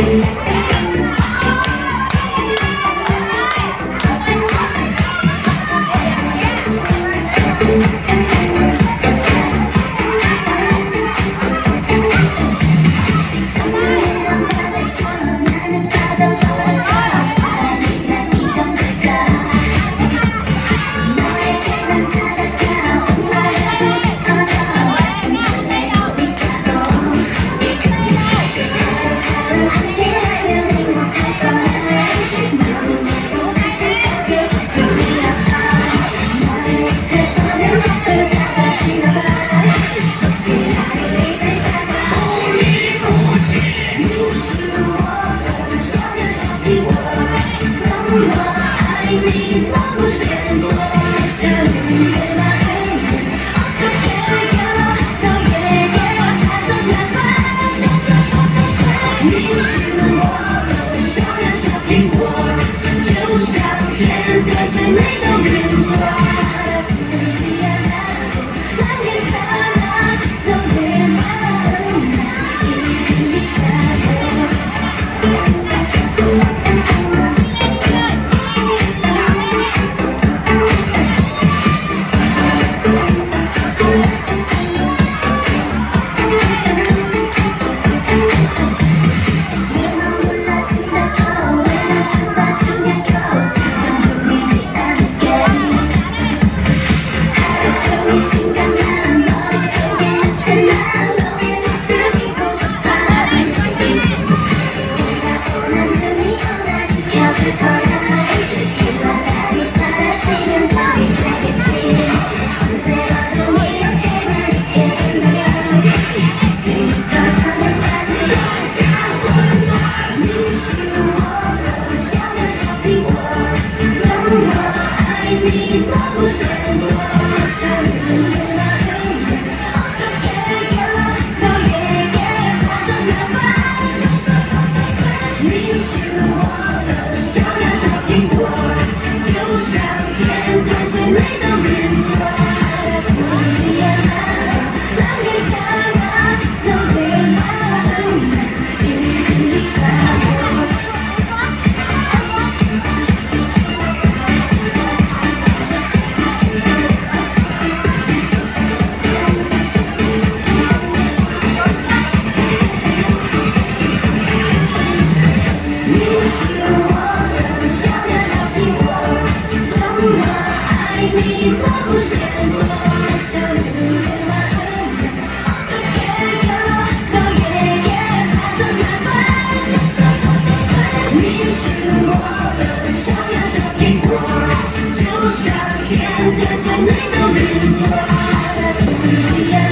Música Yeah. Yeah.